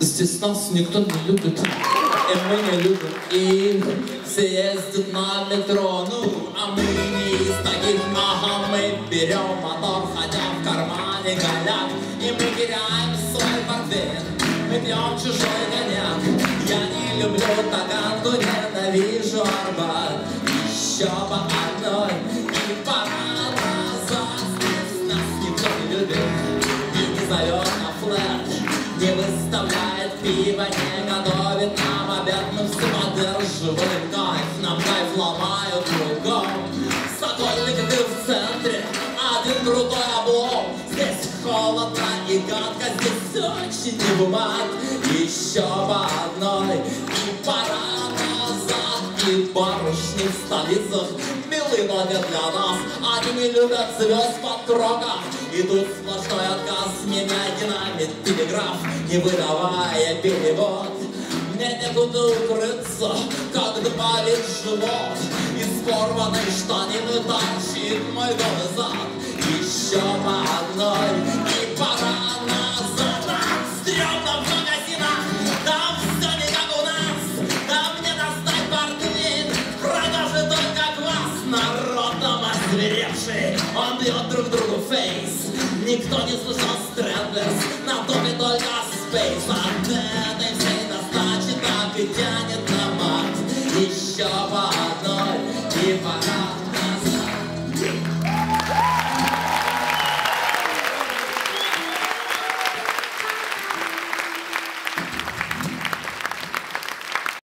Здесь нас никто не любит, и мы не любим их. Все ездят на метро, ну, а мы не из таких. Ага, мы берем мотор, хотя в кармане голяк, и мы теряем свой портфель. Мы пьем чужой коньяк. Я не люблю таганку, ненавижу Арбат. Еще по одной, и пора Не выставляет пиво, не готовит нам обед Мы все поддерживаем кайф, нам кайф ломают кругом Сокольник ты в центре, один крутой облом. Здесь холодно и гадко, здесь очень не Еще по одной, и пора назад И барышни в столицах. Милы, но для нас. Они не любят звезд под кроком И тут сплошной отказ динамит телеграф Не выдавая перевод. Мне некуда укрыться, когда болит живот. Из порванной штанины торчит мой голый там озверевший, он бьет друг другу фейс. Никто не слышал Стрэндерс, на топе только Спейс. От этой всей достачи так и тянет на мат Еще по одной и пора